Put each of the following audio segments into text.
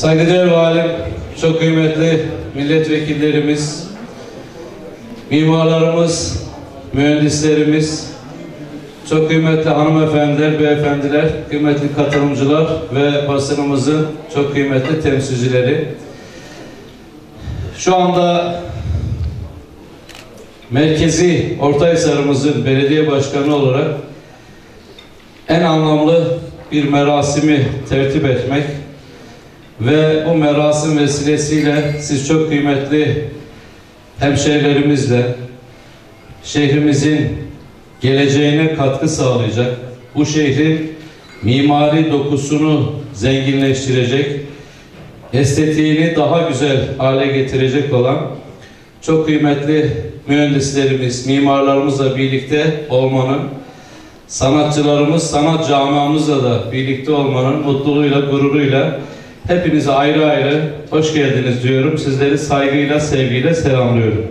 Saygıdeğer valim, çok kıymetli milletvekillerimiz, mimarlarımız, mühendislerimiz, çok kıymetli hanımefendiler, beyefendiler, kıymetli katılımcılar ve basınımızın çok kıymetli temsilcileri. Şu anda merkezi Ortaysar'ımızın belediye başkanı olarak en anlamlı bir merasimi tertip etmek ve bu merasim vesilesiyle siz çok kıymetli hemşehrilerimizle şehrimizin geleceğine katkı sağlayacak, bu şehrin mimari dokusunu zenginleştirecek, estetiğini daha güzel hale getirecek olan çok kıymetli mühendislerimiz, mimarlarımızla birlikte olmanın, sanatçılarımız, sanat camiamızla da birlikte olmanın mutluluğuyla, gururuyla hepinize ayrı ayrı hoş geldiniz diyorum. Sizleri saygıyla, sevgiyle selamlıyorum.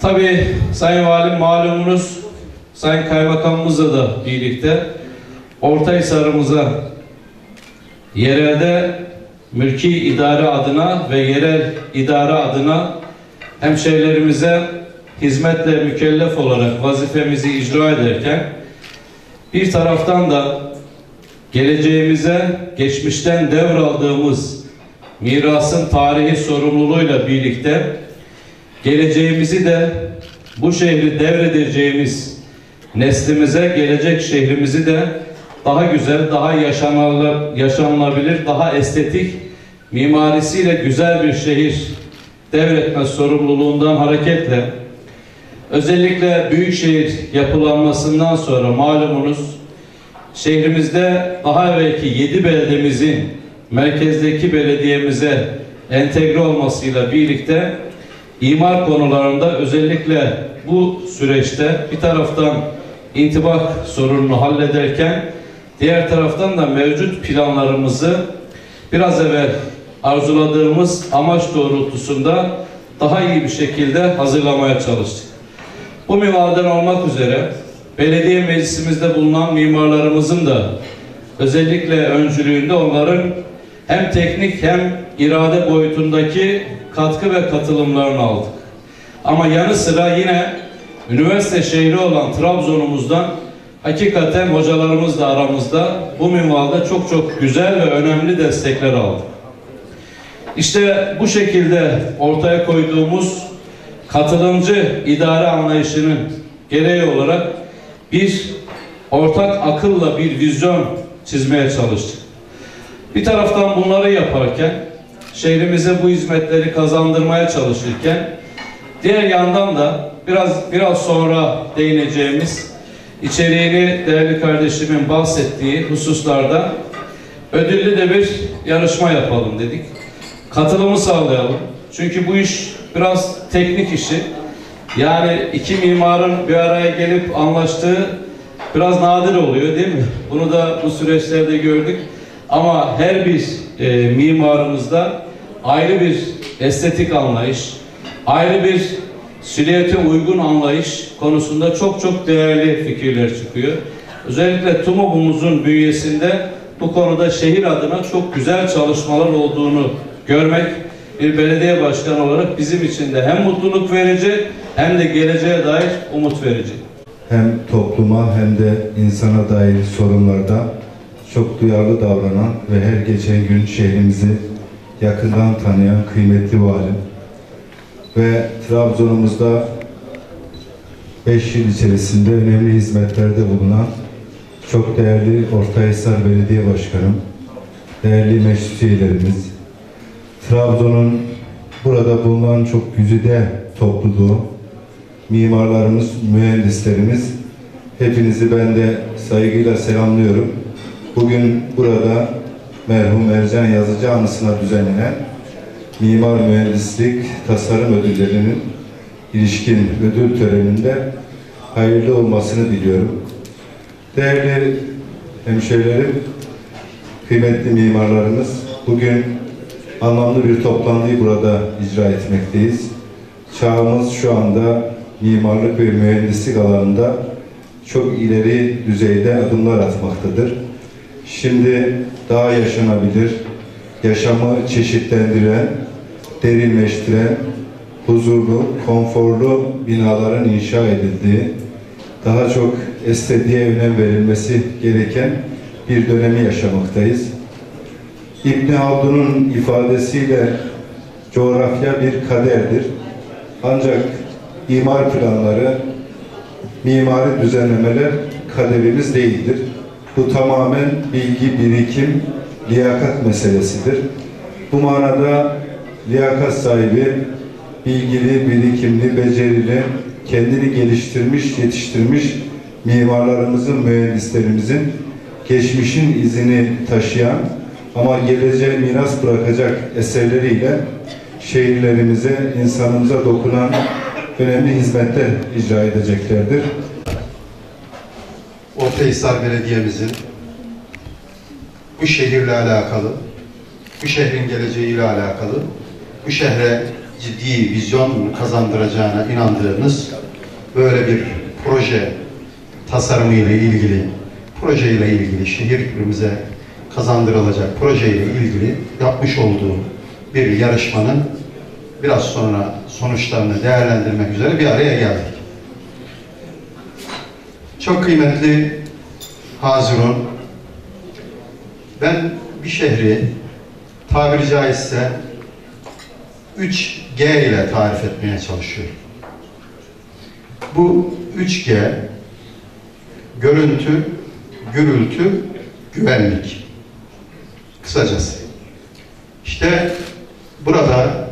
Tabii Sayın Valim malumunuz Sayın Kaymakamımızla da birlikte Ortaysar'ımıza yerelde mülki idare adına ve yerel idare adına hemşehrilerimize hizmetle mükellef olarak vazifemizi icra ederken bir taraftan da geleceğimize geçmişten devraldığımız mirasın tarihi sorumluluğuyla birlikte geleceğimizi de bu şehri devredeceğimiz neslimize gelecek şehrimizi de daha güzel, daha yaşanılır, yaşanılabilir, daha estetik mimarisiyle güzel bir şehir devretme sorumluluğundan hareketle özellikle büyükşehir yapılanmasından sonra malumunuz şehrimizde daha evvelki 7 belediyemizin merkezdeki belediyemize entegre olmasıyla birlikte imar konularında özellikle bu süreçte bir taraftan intibak sorununu hallederken diğer taraftan da mevcut planlarımızı biraz evvel arzuladığımız amaç doğrultusunda daha iyi bir şekilde hazırlamaya çalıştık. Bu minvalden olmak üzere belediye meclisimizde bulunan mimarlarımızın da özellikle öncülüğünde onların hem teknik hem irade boyutundaki katkı ve katılımlarını aldık. Ama yanı sıra yine üniversite şehri olan Trabzon'umuzdan hakikaten hocalarımız da aramızda bu minvalde çok çok güzel ve önemli destekler aldık. İşte bu şekilde ortaya koyduğumuz katılımcı idare anlayışının gereği olarak bir ortak akılla bir vizyon çizmeye çalıştık. Bir taraftan bunları yaparken şehrimize bu hizmetleri kazandırmaya çalışırken diğer yandan da biraz biraz sonra değineceğimiz içeriğini değerli kardeşimin bahsettiği hususlarda ödüllü de bir yarışma yapalım dedik. Katılımı sağlayalım. Çünkü bu iş biraz teknik işi. Yani iki mimarın bir araya gelip anlaştığı biraz nadir oluyor değil mi? Bunu da bu süreçlerde gördük. Ama her bir e, mimarımızda ayrı bir estetik anlayış, ayrı bir silüete uygun anlayış konusunda çok çok değerli fikirler çıkıyor. Özellikle TUMOB'umuzun bünyesinde bu konuda şehir adına çok güzel çalışmalar olduğunu görmek bir belediye başkanı olarak bizim için de hem mutluluk verici hem de geleceğe dair umut verici. Hem topluma hem de insana dair sorunlarda çok duyarlı davranan ve her geçen gün şehrimizi yakından tanıyan kıymetli valim ve Trabzon'umuzda 5 yıl içerisinde önemli hizmetlerde bulunan çok değerli Ortahisar Belediye Başkanım, değerli meclis üyelerimiz, Trabzon'un burada bulunan çok güzide topluluğu, mimarlarımız, mühendislerimiz, hepinizi ben de saygıyla selamlıyorum. Bugün burada merhum Ercan Yazıcı anısına düzenlenen Mimar Mühendislik Tasarım Ödülleri'nin ilişkin ödül töreninde hayırlı olmasını diliyorum. Değerli hemşehrilerim, kıymetli mimarlarımız, bugün anlamlı bir toplantıyı burada icra etmekteyiz. Çağımız şu anda mimarlık ve mühendislik alanında çok ileri düzeyde adımlar atmaktadır. şimdi daha yaşanabilir, yaşamı çeşitlendiren, derinleştiren, huzurlu, konforlu binaların inşa edildiği, daha çok estetiğe önem verilmesi gereken bir dönemi yaşamaktayız. İbn Haldun'un ifadesiyle coğrafya bir kaderdir. Ancak imar planları, mimari düzenlemeler kaderimiz değildir. Bu tamamen bilgi, birikim, liyakat meselesidir. Bu manada liyakat sahibi, bilgili, birikimli, becerili, kendini geliştirmiş, yetiştirmiş mimarlarımızın, mühendislerimizin geçmişin izini taşıyan ama geleceğe miras bırakacak eserleriyle şehirlerimize, insanımıza dokunan önemli hizmetler icra edeceklerdir. Ortahisar Belediye'mizin bu şehirle alakalı, bu şehrin geleceğiyle alakalı, bu şehre ciddi vizyon kazandıracağına inandığımız böyle bir proje tasarımı ile ilgili, projeyle ilgili, şehirimize kazandırılacak projeyle ilgili yapmış olduğu bir yarışmanın biraz sonra sonuçlarını değerlendirmek üzere bir araya geldik. Çok kıymetli Hazirun, ben bir şehri tabiri caizse 3G ile tarif etmeye çalışıyorum. Bu 3G görüntü, gürültü, güvenlik. Kısacası. İşte burada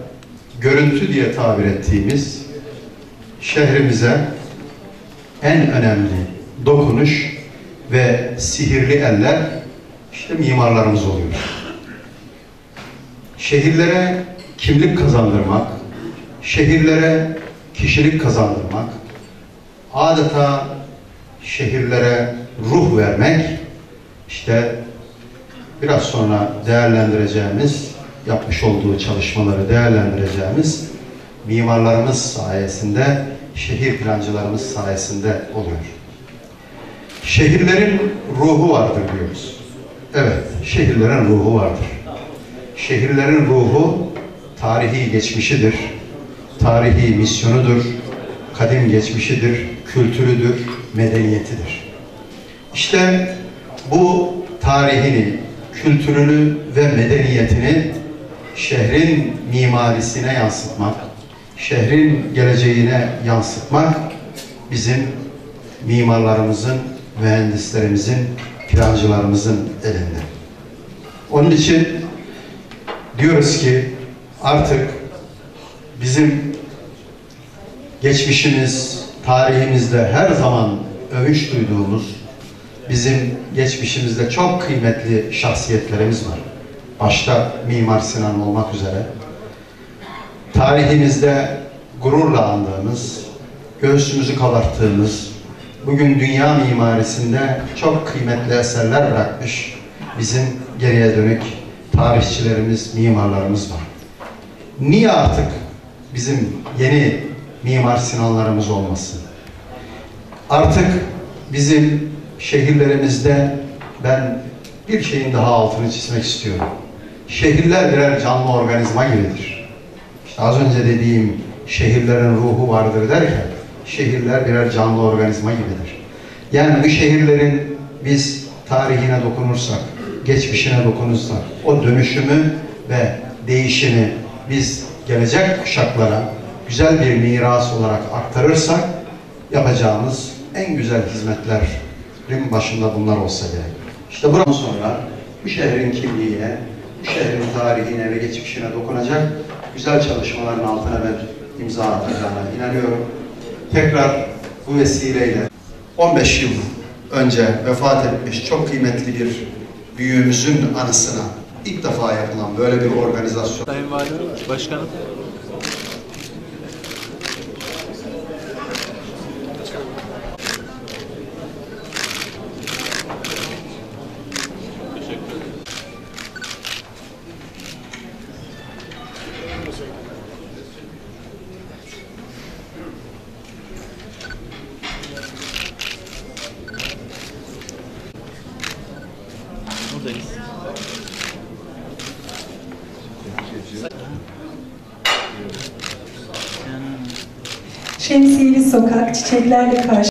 görüntü diye tabir ettiğimiz şehrimize en önemli dokunuş ve sihirli eller işte mimarlarımız oluyor. Şehirlere kimlik kazandırmak, şehirlere kişilik kazandırmak, adeta şehirlere ruh vermek, işte biraz sonra değerlendireceğimiz, yapmış olduğu çalışmaları değerlendireceğimiz mimarlarımız sayesinde, şehir plancılarımız sayesinde oluyor. Şehirlerin ruhu vardır diyoruz. Evet, şehirlerin ruhu vardır. Şehirlerin ruhu tarihi geçmişidir, tarihi misyonudur, kadim geçmişidir, kültürüdür, medeniyetidir. İşte bu tarihini, kültürünü ve medeniyetini şehrin mimarisine yansıtmak, şehrin geleceğine yansıtmak bizim mimarlarımızın, mühendislerimizin, plancılarımızın elinde. Onun için diyoruz ki artık bizim geçmişimiz, tarihimizde her zaman övüş duyduğumuz bizim geçmişimizde çok kıymetli şahsiyetlerimiz var. Başta Mimar Sinan olmak üzere. Tarihimizde gururla andığımız, göğsümüzü kabarttığımız, bugün dünya mimarisinde çok kıymetli eserler bırakmış bizim geriye dönük tarihçilerimiz, mimarlarımız var. Niye artık bizim yeni Mimar Sinanlarımız olmasın? Artık bizim şehirlerimizde ben bir şeyin daha altını çizmek istiyorum. Şehirler birer canlı organizma gibidir. İşte az önce dediğim şehirlerin ruhu vardır derken şehirler birer canlı organizma gibidir. Yani bu şehirlerin biz tarihine dokunursak, geçmişine dokunursak, o dönüşümü ve değişimi biz gelecek kuşaklara güzel bir miras olarak aktarırsak yapacağımız en güzel hizmetlerin başında bunlar olsa gerek. İşte buradan sonra bu şehrin kimliğine, bu şehrin tarihine ve geçmişine dokunacak güzel çalışmaların altına ben imza atacağına inanıyorum. Tekrar bu vesileyle 15 yıl önce vefat etmiş çok kıymetli bir büyüğümüzün anısına ilk defa yapılan böyle bir organizasyon. Sayın Valim, Başkanım. Şemsiyeli sokak çiçeklerle karşı